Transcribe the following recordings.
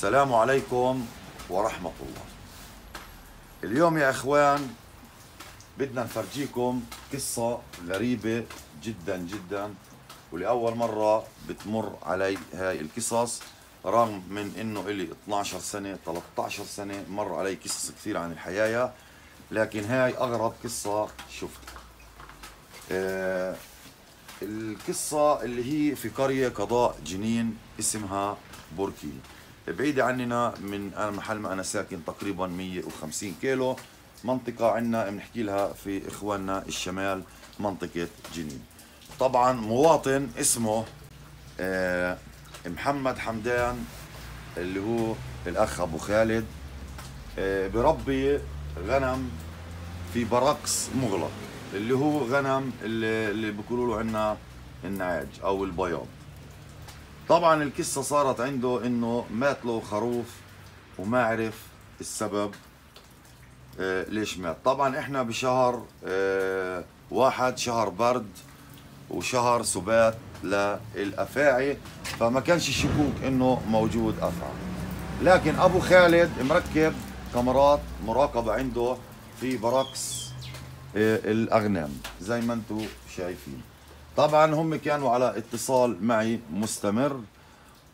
السلام عليكم ورحمة الله. اليوم يا إخوان بدنا نفرجيكم قصة غريبة جدا جدا ولأول مرة بتمر علي هاي القصص رغم من إنه إلي 12 سنة 13 سنة مر علي قصص كثير عن الحياة لكن هاي أغرب قصة شفتها. آه القصة اللي هي في قرية قضاء جنين اسمها بوركيل بعيدة عننا من أنا محل ما أنا ساكن تقريبا 150 كيلو. منطقة عنا بنحكي لها في إخواننا الشمال منطقة جنين. طبعا مواطن اسمه آه، محمد حمدان اللي هو الأخ أبو خالد. آه، بربي غنم في برقص مغلق اللي هو غنم اللي, اللي بيقولوا له عنا النعاج أو البياض. طبعا القصة صارت عنده إنه مات له خروف وما عرف السبب آه ليش مات. طبعا إحنا بشهر آه واحد شهر برد وشهر سبات للأفاعي فما كانش شكوك إنه موجود افعى لكن أبو خالد مركب كاميرات مراقبة عنده في برقص آه الأغنام زي ما أنتم شايفين. طبعا هم كانوا على اتصال معي مستمر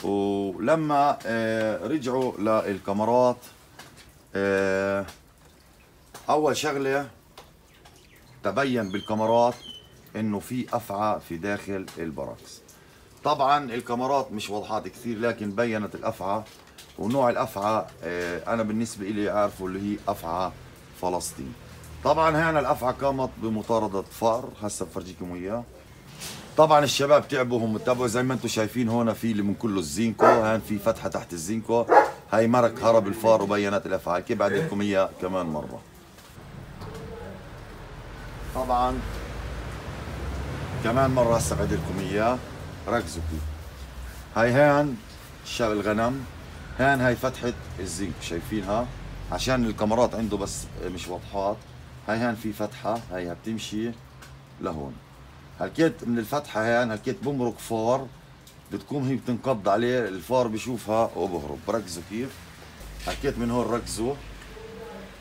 ولما آه، رجعوا للكاميرات آه، أول شغلة تبين بالكاميرات إنه في أفعى في داخل البراكس طبعا الكاميرات مش واضحات كثير لكن بينت الأفعى ونوع الأفعى آه، أنا بالنسبة لي عارفه اللي هي أفعى فلسطين. طبعا هنا الأفعى قامت بمطاردة فار هسه بفرجيكم إياه. طبعا الشباب تعبوا هم تابعوا زي ما أنتم شايفين هون في اللي من كله الزينكو هان في فتحة تحت الزينكو. هاي مرق هرب الفار وبينت الأفعال. كيف بعد لكم إياه كمان مرة؟ طبعا. كمان مرة هسه بعد لكم إياه. ركزوا. فيه هاي هان شغل الغنم. هان هاي فتحة الزينك شايفينها؟ عشان الكاميرات عنده بس مش واضحات. هاي هان في فتحة هاي بتمشي لهون. هلكيت من الفتحة هان هلكيت بمرق فار بتكون هي بتنقض عليه الفار بشوفها وبهرب ركزوا كيف؟ هلكيت من هون ركزوا.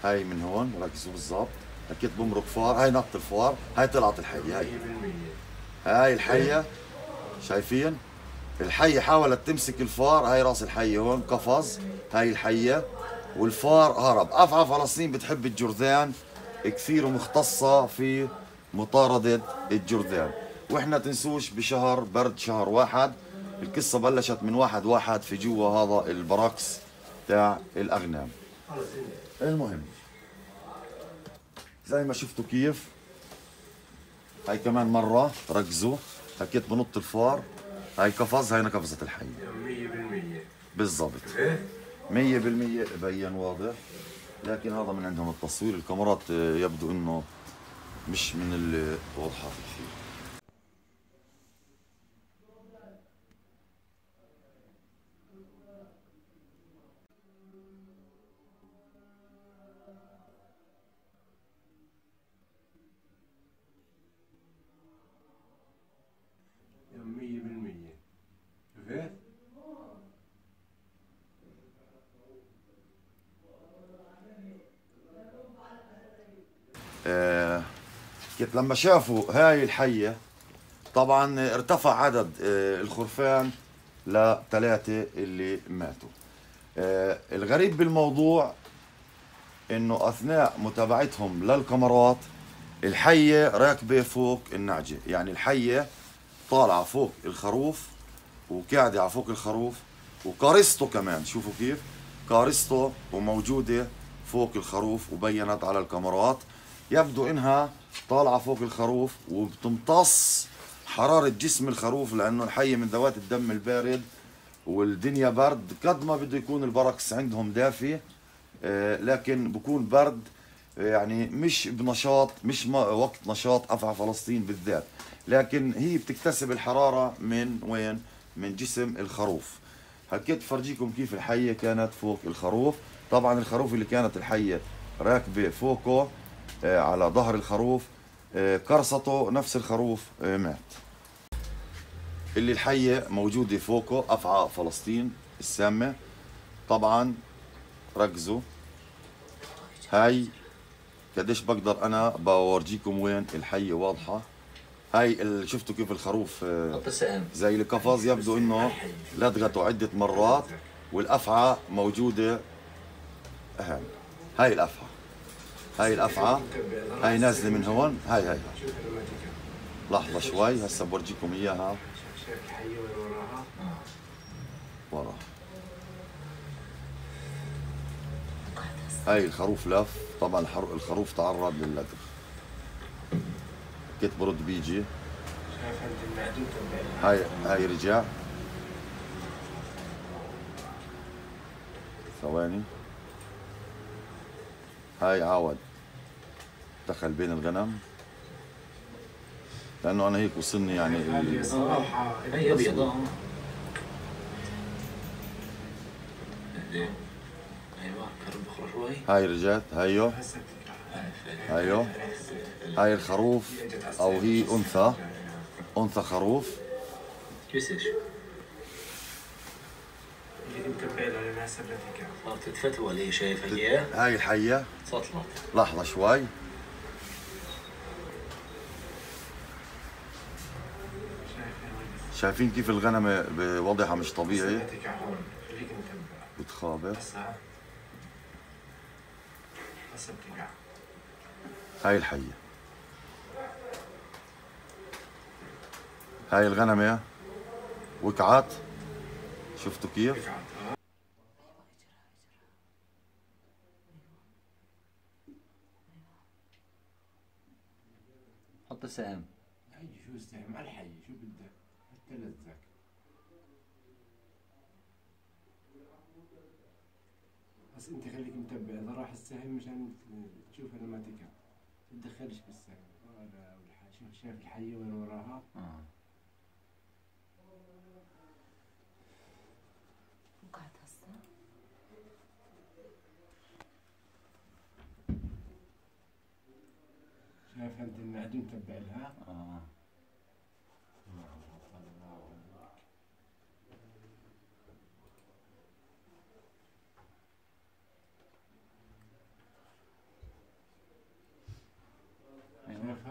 هاي من هون ركزوا بالضبط. هلكيت بمرق فار هاي نط الفار هاي طلعت الحية هاي. هاي الحية شايفين؟ الحية حاولت تمسك الفار هاي راس الحية هون قفز هاي الحية. والفار هرب. أفعى فلسطين بتحب الجرذان كثير ومختصة في مطاردة الجرذان وإحنا تنسوش بشهر برد شهر واحد. القصة بلشت من واحد واحد في جوا هذا البراكس تاع الأغنام. المهم زي ما شفتوا كيف؟ هاي كمان مرة ركزوا. حكيت بنط الفار. هاي قفز هاي قفزة الحية 100% بالضبط 100% بين واضح. لكن هذا من عندهم التصوير. الكاميرات يبدو إنه مش من اللي واضحة في الشيء كيف لما شافوا هاي الحية طبعا ارتفع عدد آه الخرفان لثلاثة اللي ماتوا. آه الغريب بالموضوع إنه أثناء متابعتهم للكاميرات الحية راكبة فوق النعجة. يعني الحية طالعة فوق الخروف وقاعدة على فوق الخروف وكارسته كمان شوفوا كيف كارسته وموجودة فوق الخروف وبينت على الكاميرات. يبدو إنها طالعة فوق الخروف وبتمتص حرارة جسم الخروف لأنه الحية من ذوات الدم البارد والدنيا برد. قد ما بده يكون البركس عندهم دافي آه، لكن بكون برد آه، يعني مش بنشاط مش وقت نشاط أفعى فلسطين بالذات. لكن هي بتكتسب الحرارة من وين؟ من جسم الخروف. حكيت فرجيكم كيف الحية كانت فوق الخروف. طبعا الخروف اللي كانت الحية راكبة فوقه على ظهر الخروف آه، قرصته نفس الخروف آه، مات. اللي الحية موجودة فوقه أفعى فلسطين السامة. طبعا ركزوا. هاي قديش بقدر أنا بورجيكم وين الحية واضحة. هاي شفتوا كيف الخروف آه، زي القفص يبدو إنه لدغته عدة مرات والافعى موجودة أهم. هاي الافعى هاي الأفعى هاي نازلة من هون هاي هاي. لحظة شوي هسه بورجيكم إياها. وراها ورا. هاي الخروف لف. طبعا الخروف تعرض للدغ كنت برد بيجي. هاي هاي رجع. ثواني. هاي عاود. دخل بين الغنم؟ لأنه أنا هيك وصلني يعني هي ابيض آه اهدي. أيوه أخرى شوي. هاي رجعت. هايو. هايو هاي الخروف أو هي أنثى. أنثى خروف. صارت تتفتوى اللي شايفها اياه هاي الحية. سطلت لحظة شوي شايف وين شايفين كيف الغنمة بوضعها مش طبيعي؟ بتقع هاي الحية. هاي الغنمة وقعت شفتوا كيف؟ حط السهم هي شو استهم على الحي شو بدك؟ لذك بس انت خليك متبع إذا راح السهم مشان تشوف الماتيكا. تتدخلش بالسهم؟ ولا شوف شايف الحية وين وراها؟ آه. وقعت هسه. شايف أنت المعدوم متبع لها؟ آه.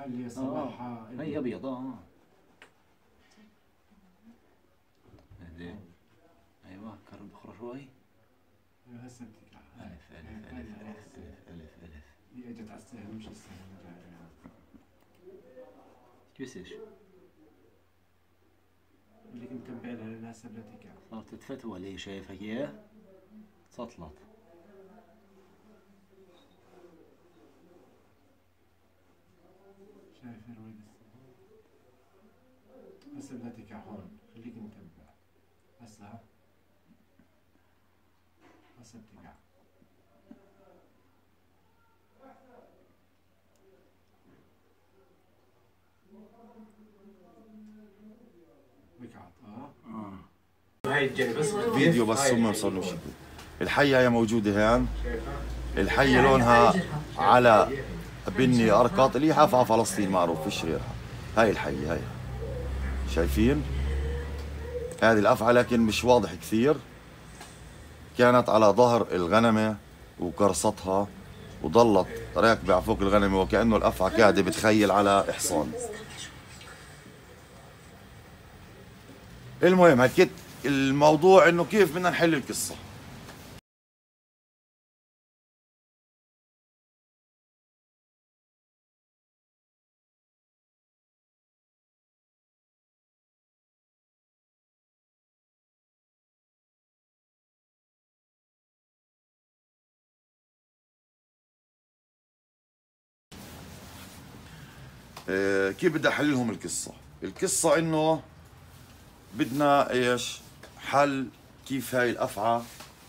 أيوه شايفها اللي آه صباحها هي ابيض آه. اهدي. أيوه كرب أخرى شوي هسه ألف ألف ألف ألف ألف ألف ألف. هي إجت على السهم مش السهم جاي. جسش اللي كنت متبع لها بلاتيكا صارت تتفتوى اللي شايفها اياه سطلت شايف الويل هسه بلاتيكا هون خليك متبع هسه. هسه بتقع وقعت آه. هاي الجنب بس. فيديو بس هم وصلوا شكل الحية هي موجودة هان. الحية لونها على بني أرقط اللي حافة فلسطين معروف فيش غيرها هاي الحية هاي. شايفين؟ هذه الأفعى لكن مش واضح كثير. كانت على ظهر الغنمة وقرصتها وظلت راكبة فوق الغنمة وكأنه الأفعى قاعدة بتخيل على إحصان. المهم هكيت الموضوع إنه كيف بدنا نحل القصة؟ كيف بدي احل لهم القصة؟ القصة إنه بدنا إيش؟ حل كيف هاي الأفعى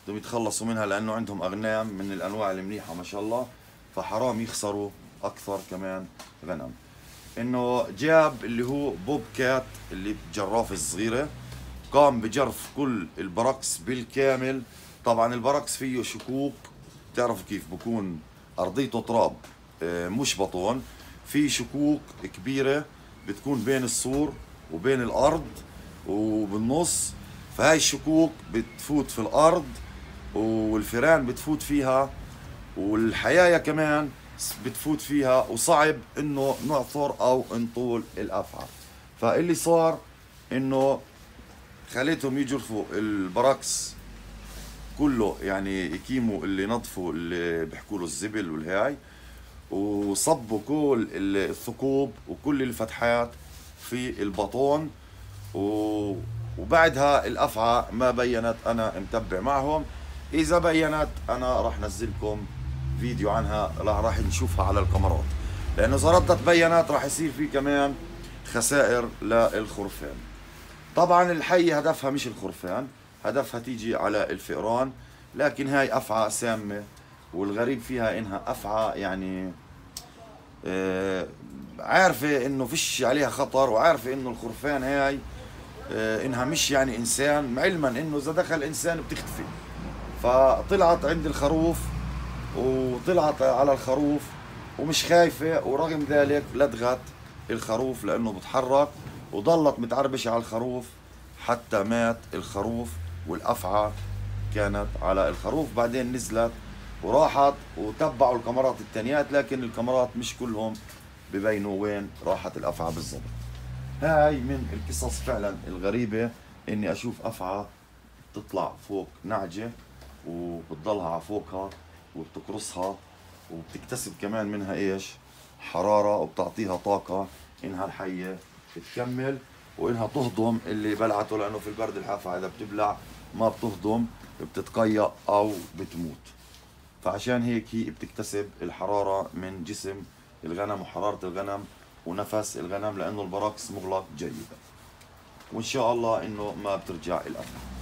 بدهم يتخلصوا منها لأنه عندهم اغنام من الأنواع المنيحة ما شاء الله. فحرام يخسروا أكثر كمان غنم. إنه جاب اللي هو Bobcat اللي الجرافه الصغيره قام بجرف كل البركس بالكامل. طبعا البركس فيه شكوك تعرفوا كيف بكون أرضيته تراب آه، مش بطون. في شكوك كبيرة بتكون بين السور وبين الأرض وبالنص. فهاي الشكوك بتفوت في الأرض والفيران بتفوت فيها والحيايا كمان بتفوت فيها وصعب إنه نعثر أو نطول الافعى فاللي صار إنه خليتهم يجرفوا البراكس كله يعني يقيموا اللي نظفوا اللي بيحكوا له الزبل والهاي. وصبوا كل الثقوب وكل الفتحات في البطون وبعدها الأفعى ما بينت أنا متبع معهم. إذا بينت أنا راح نزلكم فيديو عنها راح نشوفها على الكاميرات. لأنه إذا ردت بينات راح يصير في كمان خسائر للخرفان. طبعا الحي هدفها مش الخرفان هدفها تيجي على الفئران. لكن هاي أفعى سامة والغريب فيها إنها أفعى يعني عارفة إنه فيش عليها خطر وعارفة إنه الخرفان هاي آه إنها مش يعني إنسان علما إنه إذا دخل إنسان بتختفي. فطلعت عند الخروف وطلعت على الخروف ومش خايفة ورغم ذلك لدغت الخروف لأنه بتحرك وظلت متعربشة على الخروف حتى مات الخروف والأفعى كانت على الخروف. بعدين نزلت وراحت وتبعوا الكاميرات التانيات لكن الكاميرات مش كلهم ببينوا وين راحت الأفعى بالضبط. هاي من القصص فعلا الغريبة إني أشوف افعى تطلع فوق نعجة وبتضلها على فوقها وبتقرصها وبتكتسب كمان منها إيش؟ حرارة وبتعطيها طاقة إنها الحية تكمل وإنها تهضم اللي بلعته لأنه في البرد الحافة إذا بتبلع ما بتهضم بتتقيأ أو بتموت. فعشان هيك هي بتكتسب الحرارة من جسم الغنم وحرارة الغنم ونفس الغنم لأنه البراكس مغلق جيدا. وإن شاء الله إنه ما بترجع الافعى